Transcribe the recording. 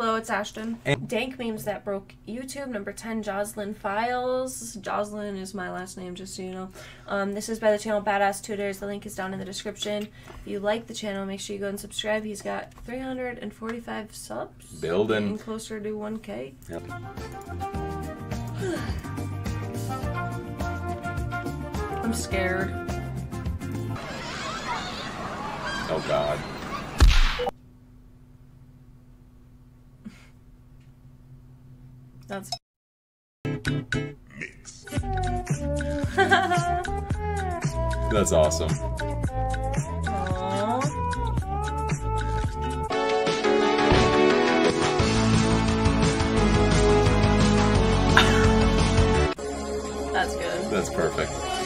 Hello, it's Ashtyn. And- Dank memes that broke YouTube. Number 10, Jocelyn Files. Jocelyn is my last name, just so you know. Um, this is by the channel Badass Tutors. The link is down in the description. If you like the channel, make sure you go and subscribe. He's got 345 subs. Building. Getting closer to 1K. Yep. I'm scared. Oh God. That's. That's awesome. That's good. That's perfect.